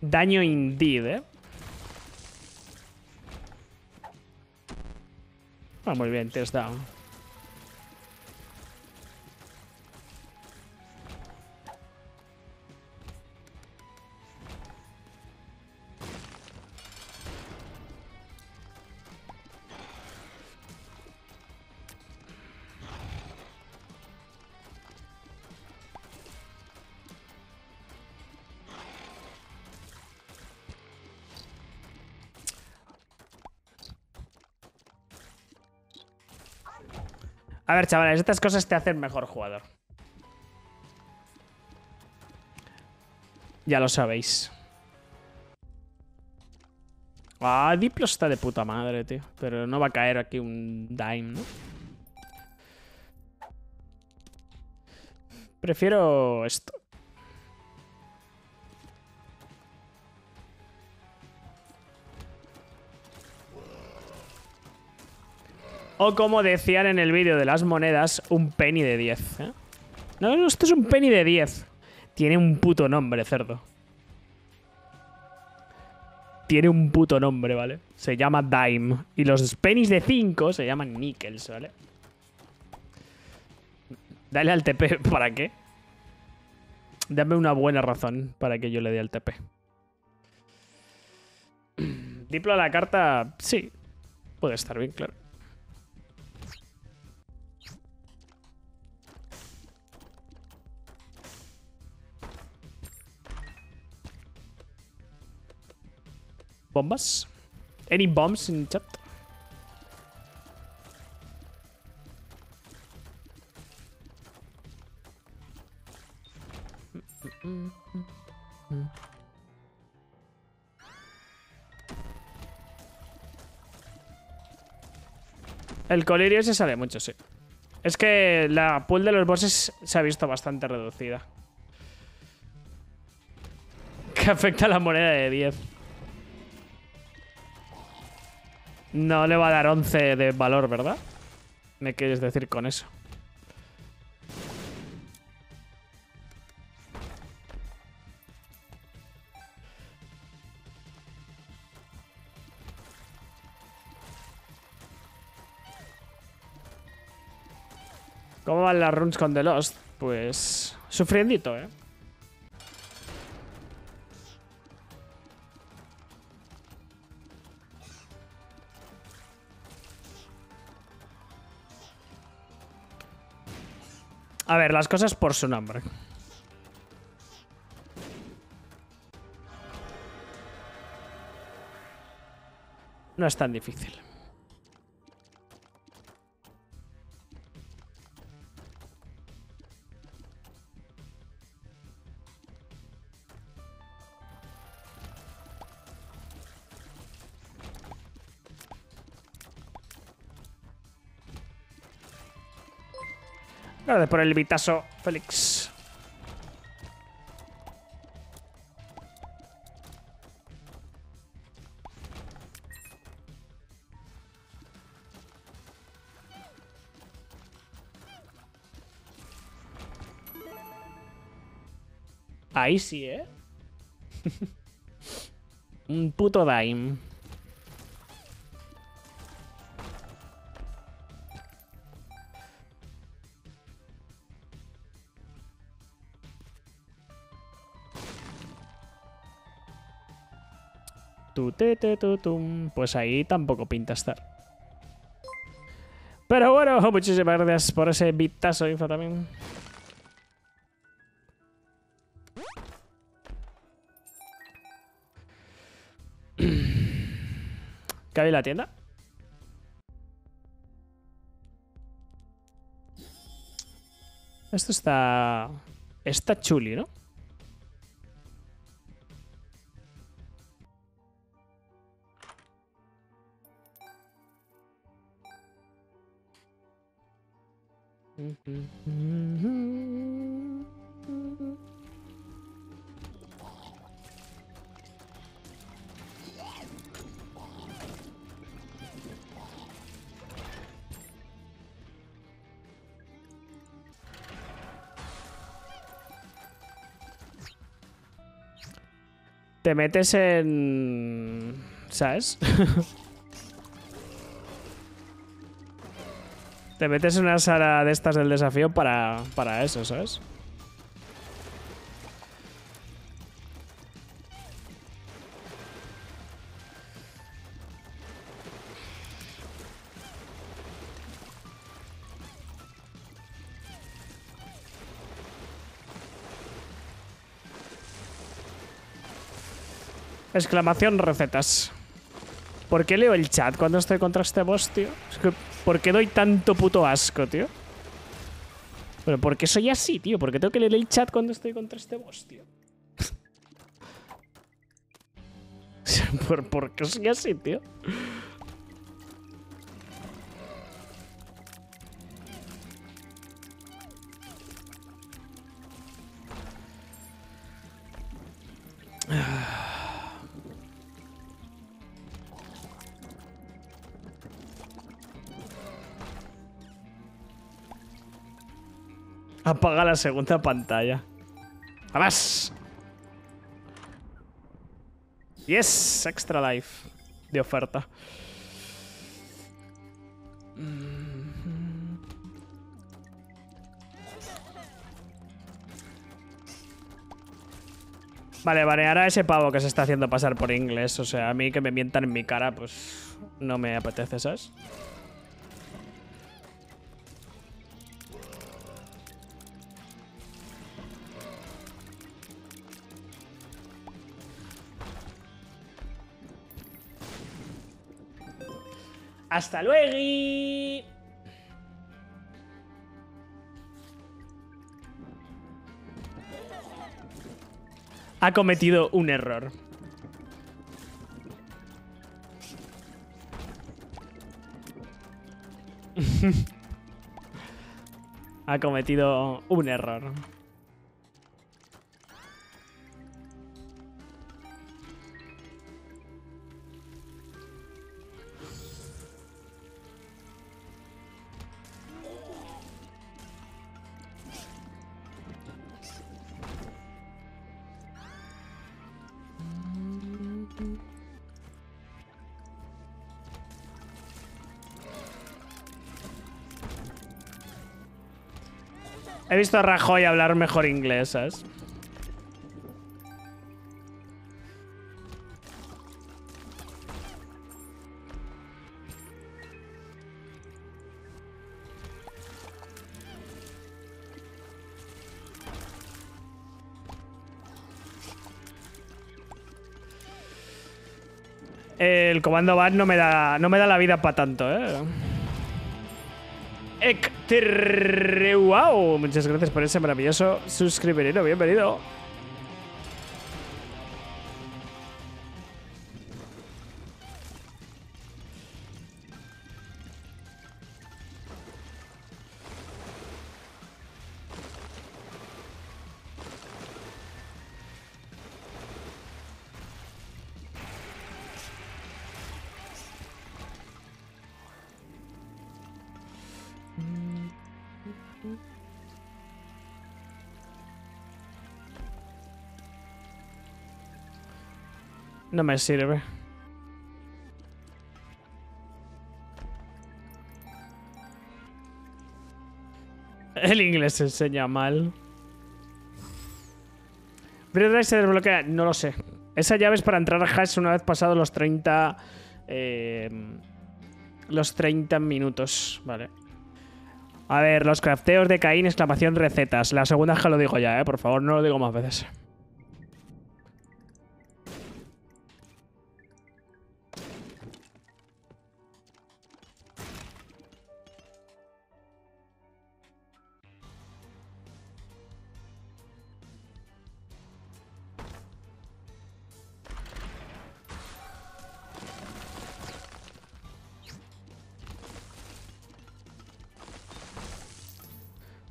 Daño indeed, ¿eh? Ah, muy bien, test down. Ver, chavales, estas cosas te hacen mejor jugador. Ya lo sabéis. Ah, Diplo está de puta madre, tío. Pero no va a caer aquí un dime, ¿no? Prefiero esto. O como decían en el vídeo de las monedas, un penny de 10. ¿eh? No, no, esto es un penny de 10. Tiene un puto nombre, cerdo. Tiene un puto nombre, ¿vale? Se llama Dime. Y los pennies de 5 se llaman nickels, ¿vale? Dale al TP, ¿para qué? Dame una buena razón para que yo le dé al TP. Diplo a la carta, sí. Puede estar bien, claro. Bombas? Any bombs in chat? El colirio se sale mucho, sí. Es que la pool de los bosses se ha visto bastante reducida. Que afecta a la moneda de 10. No le va a dar 11 de valor, ¿verdad? ¿Me quieres decir con eso? ¿Cómo van las runs con The Lost? Pues... Sufriendito, ¿eh? A ver, las cosas por su nombre. No es tan difícil. Gracias por el vitazo, Félix. Ahí sí, ¿eh? Un puto dime. Pues ahí tampoco pinta estar. Pero bueno, muchísimas gracias por ese bitazo info también. ¿Qué hay en la tienda? Esto está... Está chuli, ¿no? Te metes en... ¿Sabes? Te metes en una sala de estas del desafío para, para eso, ¿sabes? Exclamación recetas. ¿Por qué leo el chat cuando estoy contra este boss, tío? Es que, ¿Por qué doy tanto puto asco, tío? Pero ¿por qué soy así, tío? ¿Por qué tengo que leer el chat cuando estoy contra este boss, tío? ¿Por, ¿Por qué soy así, tío? Apaga la segunda pantalla. ¡Vamos! Yes, extra life de oferta. Vale, vale, ahora ese pavo que se está haciendo pasar por inglés. O sea, a mí que me mientan en mi cara, pues no me apetece, ¿sabes? ¡Hasta luego! Ha cometido un error. ha cometido un error. He visto a Rajoy hablar mejor inglés, ¿sabes? El comando BAT no me da, no me da la vida para tanto, ¿eh? Wow, muchas gracias por ese maravilloso suscribirino. Bienvenido. No me sirve. El inglés se enseña mal. ¿Breath se desbloquea? No lo sé. Esa llave es para entrar a hash una vez pasados los 30... Eh, los 30 minutos. Vale. A ver, los crafteos de Caín, exclamación recetas. La segunda es lo digo ya, eh. Por favor, no lo digo más veces.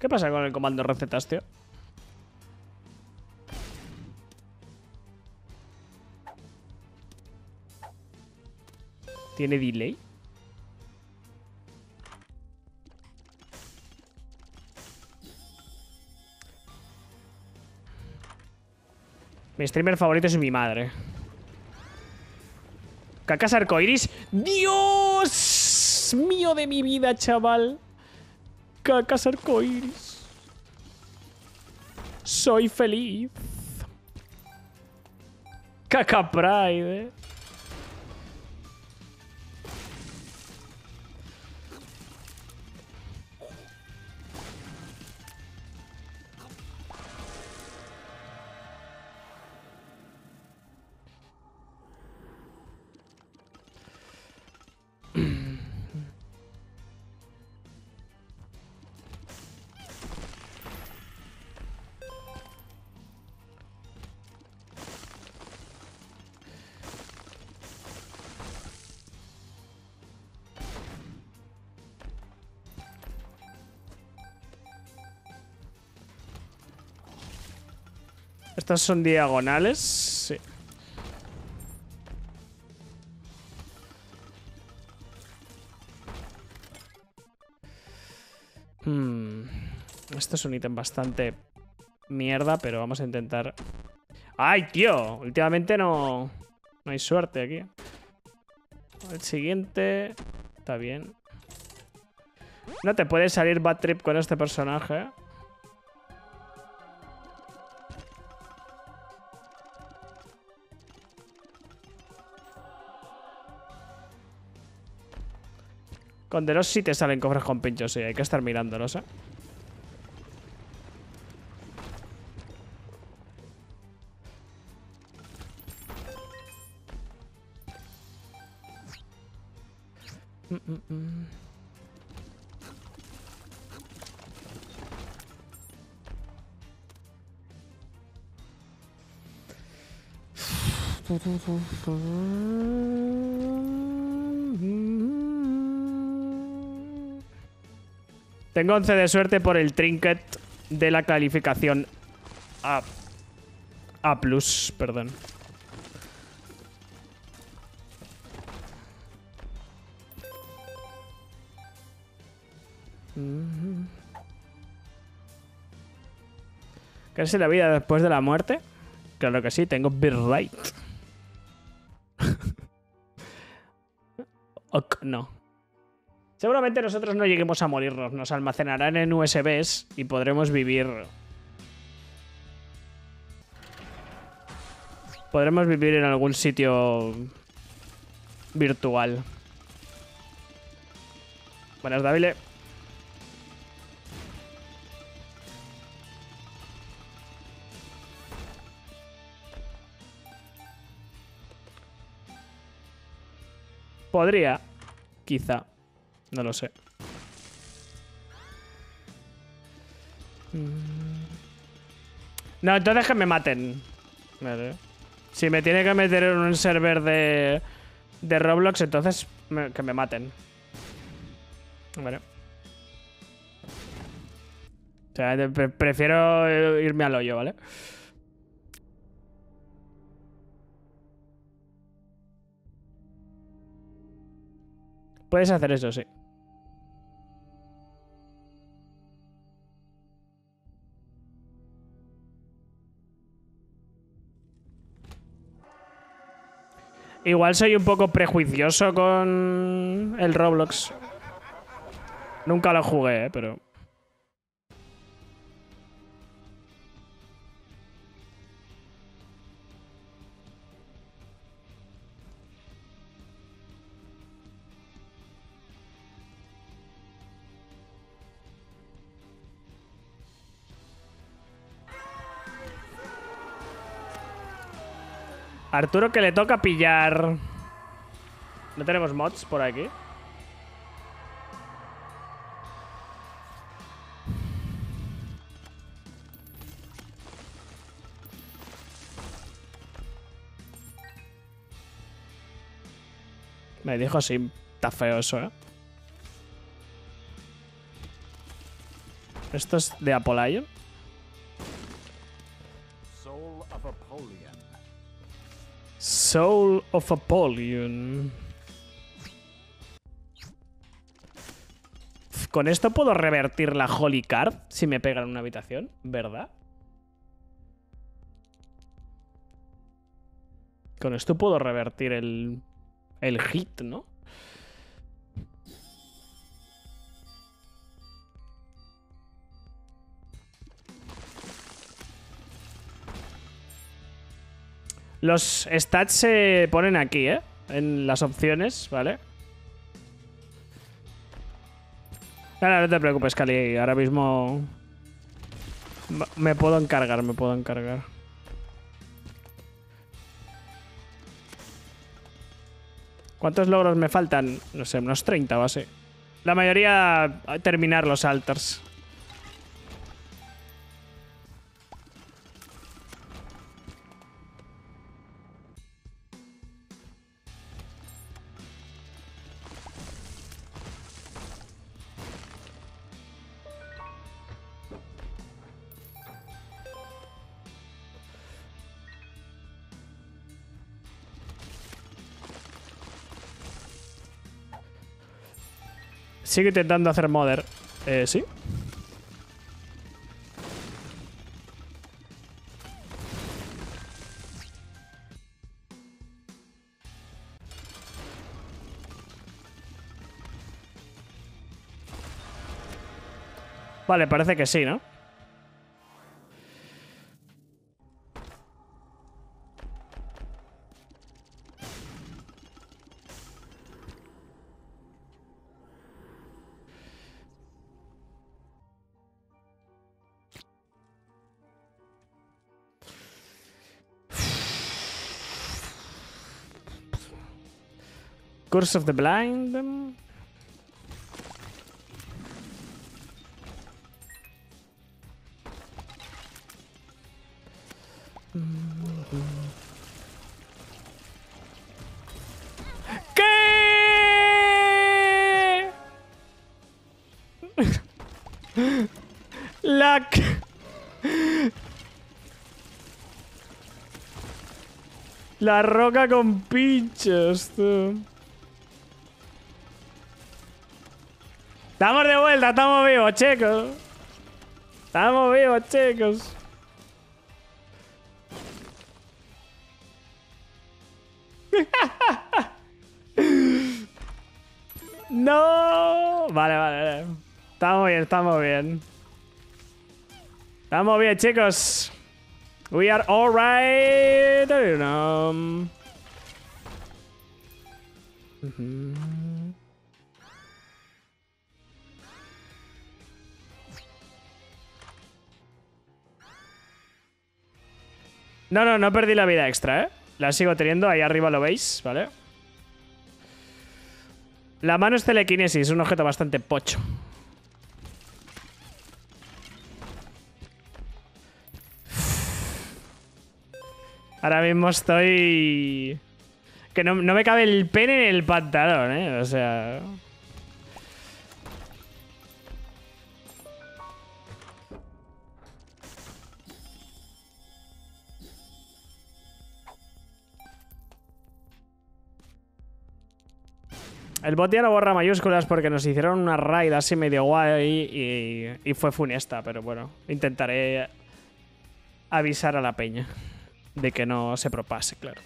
¿Qué pasa con el comando recetas, tío? ¿Tiene delay? Mi streamer favorito es mi madre. Cacas arcoiris. ¡Dios mío de mi vida, chaval! Cacas arcoiris. Soy feliz. Caca Pride. Estas son diagonales. Sí. Hmm. Esto es un ítem bastante mierda, pero vamos a intentar... ¡Ay, tío! Últimamente no... No hay suerte aquí. El siguiente... Está bien. No te puede salir bad trip con este personaje. ¿eh? Con Deros sí te salen cofres con pinchos, sí, hay que estar mirándolos, ¿eh? Mm, mm, Tengo 11 de suerte por el trinket de la calificación A. A perdón. ¿Qué es la vida después de la muerte? Claro que sí, tengo Birthright. Ok, no. Seguramente nosotros no lleguemos a morirnos. Nos almacenarán en USBs y podremos vivir. Podremos vivir en algún sitio virtual. Buenas, Davile. Podría, quizá. No lo sé. No, entonces que me maten. Vale. Si me tiene que meter en un server de, de Roblox, entonces que me maten. Vale. O sea, prefiero irme al hoyo, ¿vale? Puedes hacer eso, sí. Igual soy un poco prejuicioso con el Roblox. Nunca lo jugué, eh, pero... Arturo que le toca pillar... ¿No tenemos mods por aquí? Me dijo sí, está feo eso, ¿eh? ¿Esto es de Apollyon? Soul of. Soul of Apollyon. Con esto puedo revertir la Holy Card si me pegan en una habitación, ¿verdad? Con esto puedo revertir el, el hit, ¿no? Los stats se ponen aquí, ¿eh? En las opciones, ¿vale? No, no, te preocupes, Cali. Ahora mismo... Me puedo encargar, me puedo encargar. ¿Cuántos logros me faltan? No sé, unos 30 va a ser. La mayoría terminar los alters. Sigue intentando hacer modder. Eh, sí. Vale, parece que sí, ¿no? Curse of the Blind. um, ¿Qué? La... La roca con pinchos, tú. Estamos de vuelta, estamos vivos, chicos. Estamos vivos, chicos. No. Vale, vale, vale. Estamos bien, estamos bien. Estamos bien, chicos. We are alright. Um, ujú. No, no, no perdí la vida extra, ¿eh? La sigo teniendo, ahí arriba lo veis, ¿vale? La mano es telequinesis, un objeto bastante pocho. Ahora mismo estoy... Que no, no me cabe el pene en el pantalón, ¿eh? O sea... El bot ya no borra mayúsculas porque nos hicieron una raid así medio guay y, y fue funesta, pero bueno, intentaré avisar a la peña de que no se propase, claro.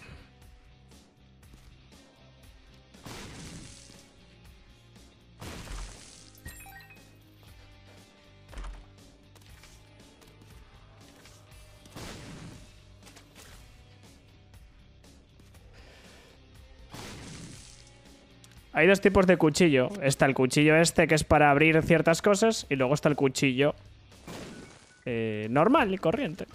Hay dos tipos de cuchillo. Está el cuchillo este que es para abrir ciertas cosas y luego está el cuchillo eh, normal y corriente.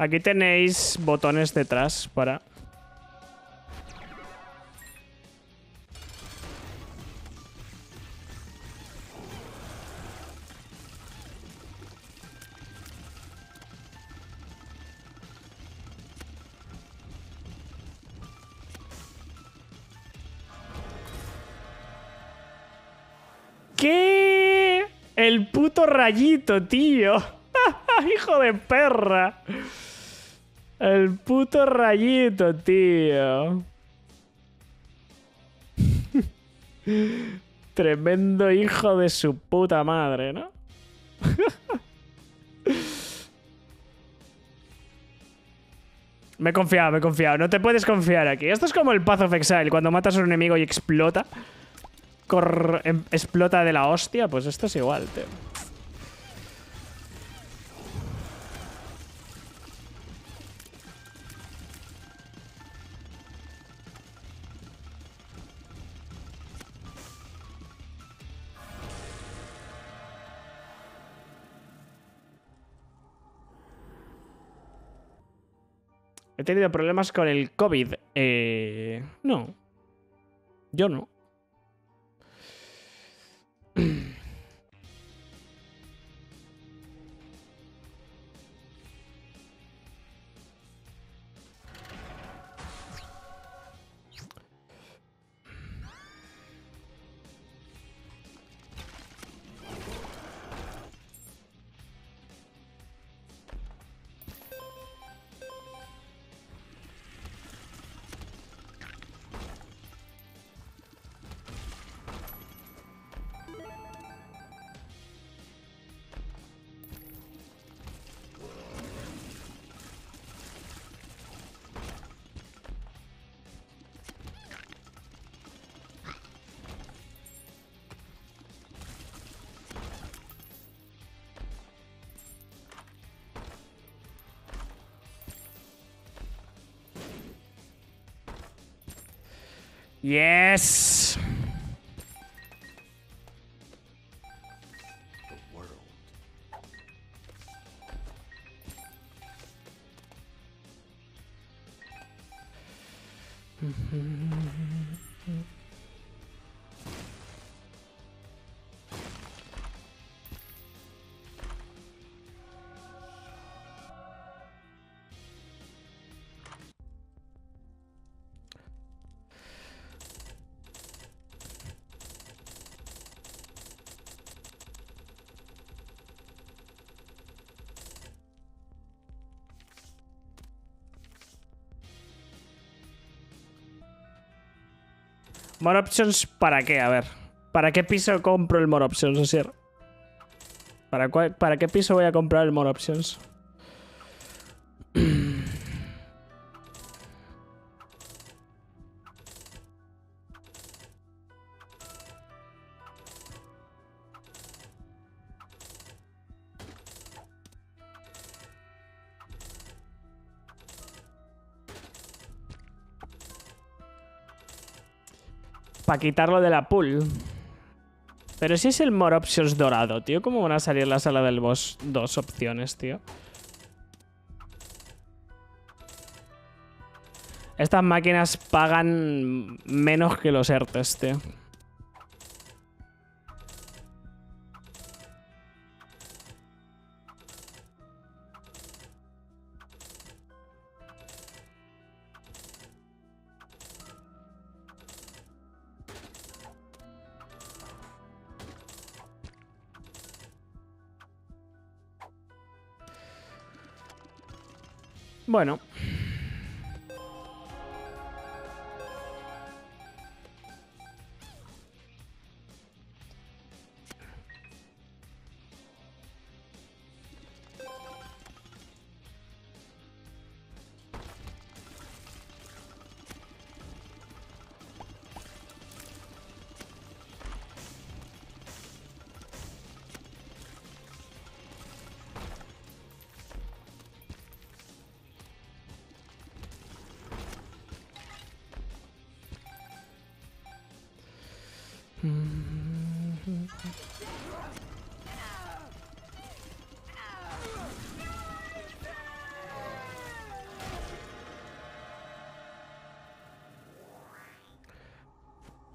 Aquí tenéis botones detrás para... ¿Qué? El puto rayito, tío. Hijo de perra. El puto rayito, tío. Tremendo hijo de su puta madre, ¿no? me he confiado, me he confiado. No te puedes confiar aquí. Esto es como el Path of Exile, cuando matas a un enemigo y explota. Em- explota de la hostia, pues esto es igual, tío. Tenido problemas con el COVID. Eh, no. Yo no. Yes. More options para qué? A ver. ¿Para qué piso compro el more options? ¿Para, ¿Para qué piso voy a comprar el more options? Para quitarlo de la pool. Pero si es el More Options dorado, tío, ¿cómo van a salir la sala del boss dos opciones, tío? Estas máquinas pagan menos que los ERTES, tío. Bueno.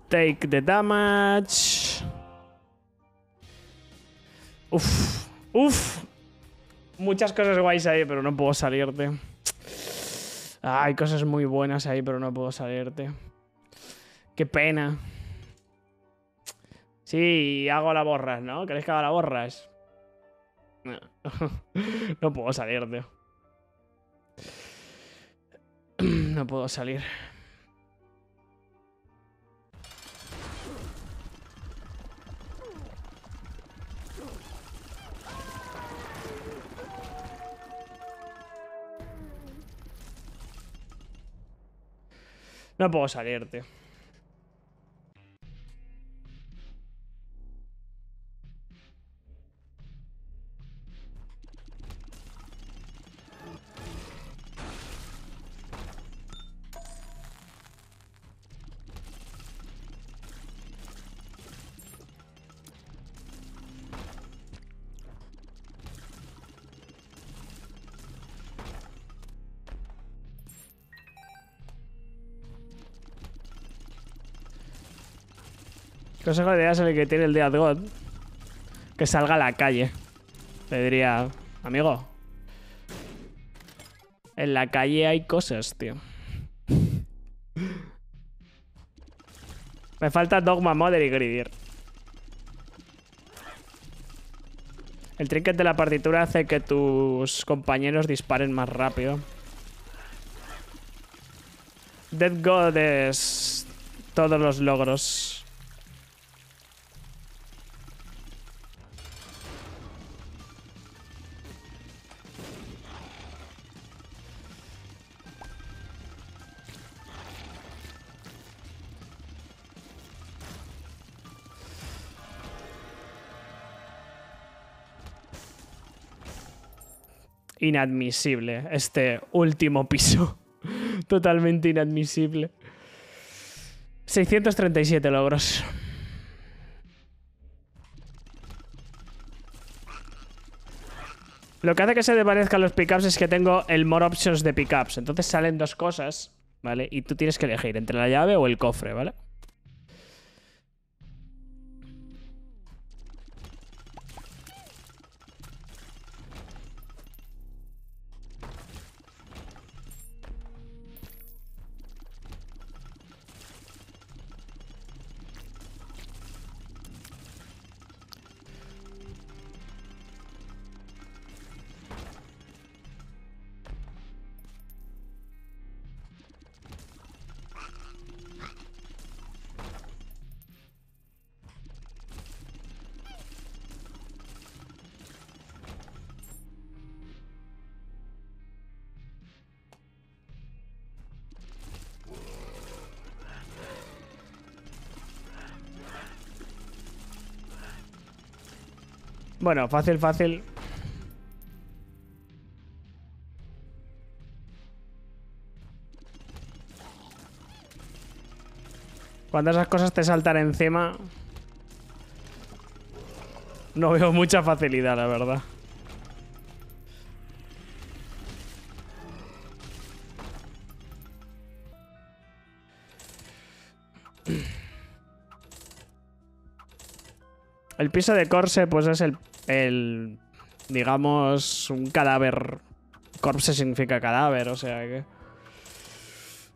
Take the damage. Uf, uf. Muchas cosas guays ahí, pero no puedo salirte. Ah, hay cosas muy buenas ahí, pero no puedo salirte. Qué pena. Sí, hago la borras, ¿no? ¿Queréis que haga la borras? No, no puedo salir, tío. No puedo salir. No puedo salir, tío. Consejo de ideas el que tiene el Dead God. Que salga a la calle. Le diría, amigo. En la calle hay cosas, tío. Me falta Dogma Mother y Gridir. El trinket de la partitura hace que tus compañeros disparen más rápido. Dead God es todos los logros. Inadmisible este último piso. Totalmente inadmisible. 637 logros. Lo que hace que se desvanezcan los pickups es que tengo el more options de pickups. Entonces salen dos cosas, ¿vale? Y tú tienes que elegir entre la llave o el cofre, ¿vale? Bueno, fácil, fácil. Cuando esas cosas te saltan encima... No veo mucha facilidad, la verdad. El piso de Corse, pues es el, el. Digamos, un cadáver. Corpse significa cadáver, o sea que.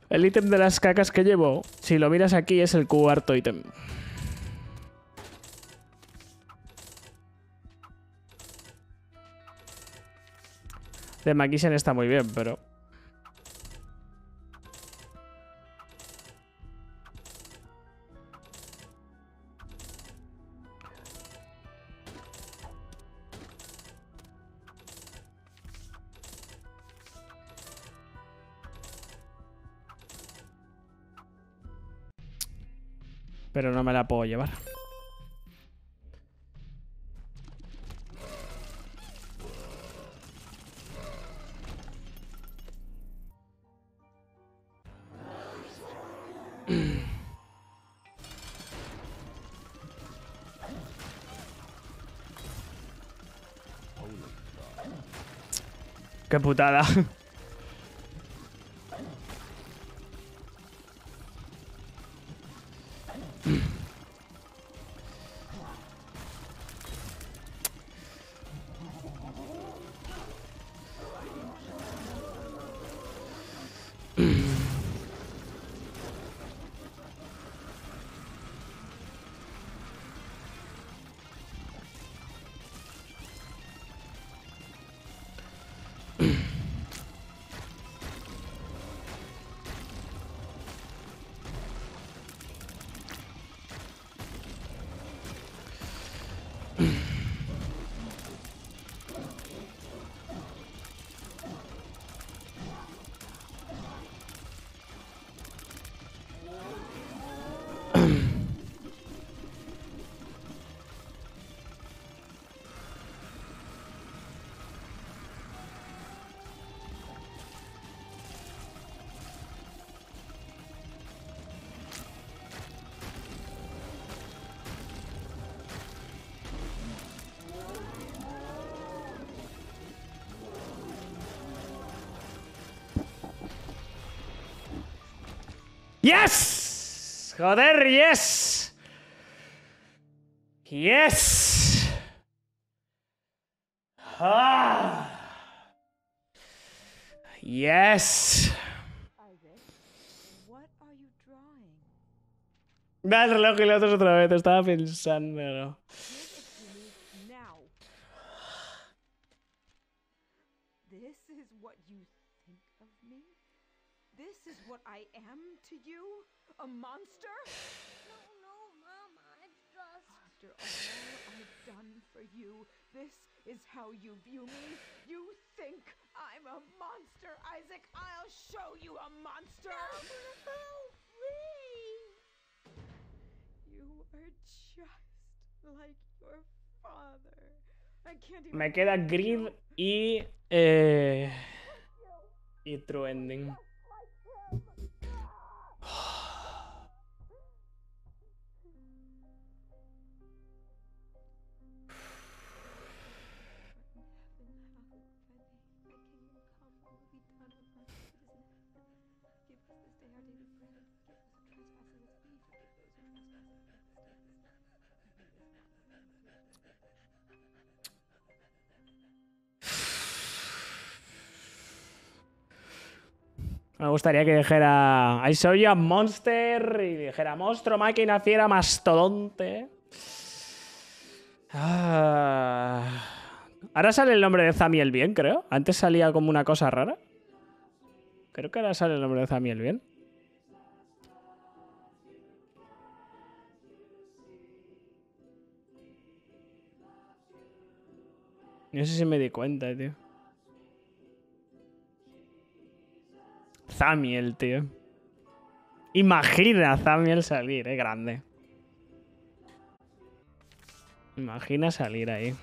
El ítem de las cacas que llevo, si lo miras aquí, es el cuarto ítem. De Makisen está muy bien. Pero llevar. Qué putada. ¡Yes! ¡Joder, yes! ¡Yes! ¡Ah! ¡Yes! Da el reloj y le otros otra vez. Estaba pensando. What I am to you? A monster? No, no, Mama, it's just. After all I've done for you, this is how you view me? You think I'm a monster, Isaac? I'll show you a monster! Help me! You are just like your father. I can't even. Me queda Grid y. Eh, y True Ending. Me gustaría que dijera I saw you a monster y dijera monstruo, máquina, fiera, mastodonte. Ah. Ahora sale el nombre de Zamiel bien, creo. Antes salía como una cosa rara. Creo que ahora sale el nombre de Zamiel bien. No sé si me di cuenta, tío. Zamiel, tío. Imagina a Zamiel salir, eh, grande. Imagina salir ahí.